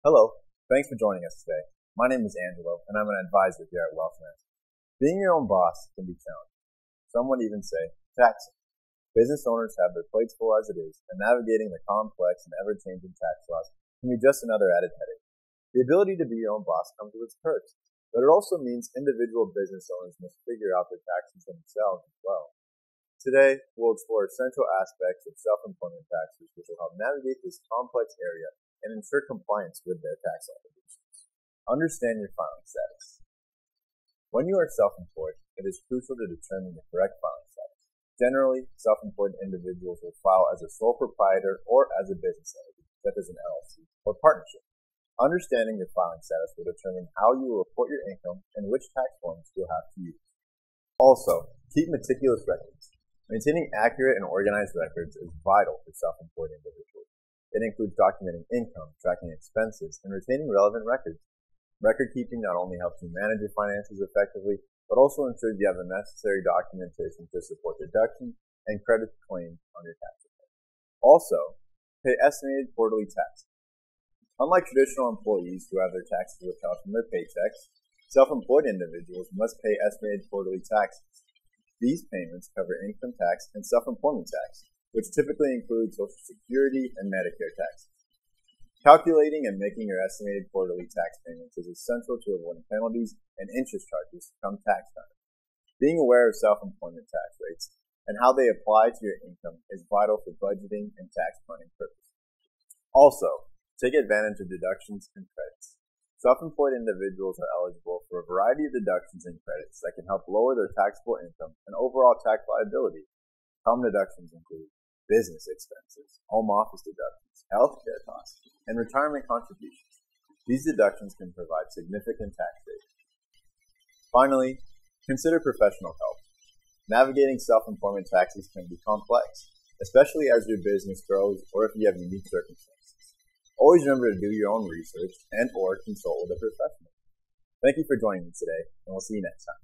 Hello, thanks for joining us today. My name is Angelo, and I'm an advisor here at Wealthnest. Being your own boss can be challenging. Some would even say taxing. Business owners have their plates full as it is, and navigating the complex and ever-changing tax laws can be just another added headache. The ability to be your own boss comes with its perks, but it also means individual business owners must figure out their taxes themselves as well. Today, we'll explore essential aspects of self-employment taxes which will help navigate this complex area and ensure compliance with their tax obligations. Understand your filing status. When you are self-employed, it is crucial to determine the correct filing status. Generally, self-employed individuals will file as a sole proprietor or as a business entity, such as an LLC or partnership. Understanding your filing status will determine how you will report your income and which tax forms you'll have to use. Also, keep meticulous records. Maintaining accurate and organized records is vital for self-employed individuals. It includes documenting income, tracking expenses, and retaining relevant records. Record keeping not only helps you manage your finances effectively, but also ensures you have the necessary documentation to support deductions and credit claims on your tax return. Also, pay estimated quarterly taxes. Unlike traditional employees who have their taxes withheld from their paychecks, self-employed individuals must pay estimated quarterly taxes. These payments cover income tax and self-employment tax, which typically include Social Security and Medicare taxes. Calculating and making your estimated quarterly tax payments is essential to avoiding penalties and interest charges come tax time. Being aware of self-employment tax rates and how they apply to your income is vital for budgeting and tax planning purposes. Also, take advantage of deductions and credits. Self-employed individuals are eligible for a variety of deductions and credits that can help lower their taxable income and overall tax liability. Common deductions include business expenses, home office deductions, healthcare costs, and retirement contributions. These deductions can provide significant tax savings. Finally, consider professional help. Navigating self-employment taxes can be complex, especially as your business grows or if you have unique circumstances. Always remember to do your own research and or consult with a professional. Thank you for joining me today, and we'll see you next time.